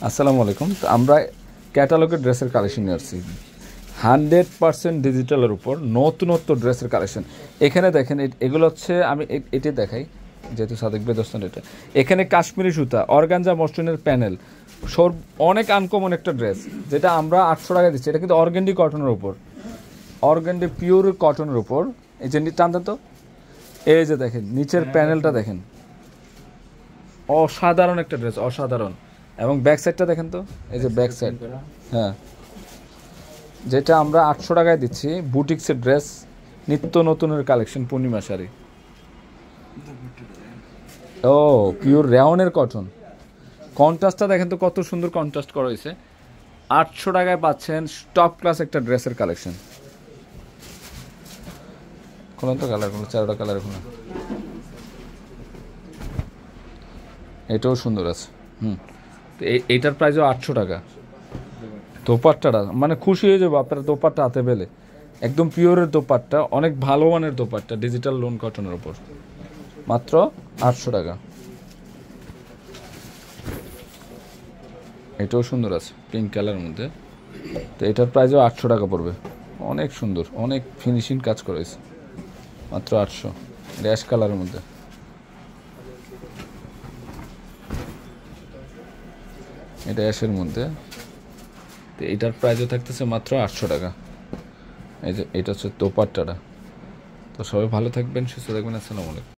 আসসালামু আলাইকুম। তো আমরা ক্যাটালগের ড্রেসের কালেকশন নিয়ে আসছি। হান্ড্রেড পার্সেন্ট ডিজিটালের উপর নতুনত্ব ড্রেসের কালেকশন এখানে দেখেন এগুলো হচ্ছে আমি এটি দেখাই যেহেতু সাদেক বেদস্তান এটা। এখানে কাশ্মীরি সুতা অর্গানজা মসলিনের প্যানেল। সর অনেক আনকমন একটা ড্রেস যেটা আমরা আটশো টাকা দিচ্ছি। এটা কিন্তু অর্গেন্ডি কটনের উপর। অর্গেন্ডি পিওর কটনের উপর। এই যে নি- তো। এই যে দেখেন নিচের প্যানেলটা দেখেন। অসাধারণ একটা ড্রেস অসাধারণ। এবং ব্যাক সাইডটা দেখেন তো এই যে ব্যাক সাইড হ্যাঁ। যেটা আমরা আটশো টাকায় দিচ্ছি বুটিক্সের ড্রেস নিত্য নতুনের কালেকশন পূর্ণিমা শাড়ি। ও পিওর রেওনের কটন কন্ট্রাস্টটা দেখেন তো কত সুন্দর কন্ট্রাস্ট করা হয়েছে। আটশো টাকায় পাচ্ছেন টপ ক্লাস একটা ড্রেসের কালেকশন কোনো তো কালার কোনো চারোটা কালার কোনো এটাও সুন্দর আছে, হুম। তো এই- এইটার প্রাইসও আটশো টাকা। দোপাট্টাটা মানে খুশি হয়ে যাব, আপনারা দোপাট্টা হাতে পেলে। একদম পিওরের দোপাট্টা, অনেক ভালো মানের দোপাট্টা ডিজিটাল লোন কটনের ওপর মাত্র আটশো টাকা। এটাও সুন্দর আছে পিঙ্ক কালারের মধ্যে। তো এটার প্রাইসও আটশো টাকা পড়বে। অনেক সুন্দর, অনেক ফিনিশিং কাজ করেছে মাত্র আটশো র্যাশ কালারের মধ্যে। এটা অ্যাশের মধ্যে। তো এটার প্রাইসও থাকতেছে মাত্র আটশো টাকা। এই যে, এটা হচ্ছে তোপাট্টাটা তো সবাই ভালো থাকবেন, সুস্থ থাকবেন, আসসালামু আলাইকুম।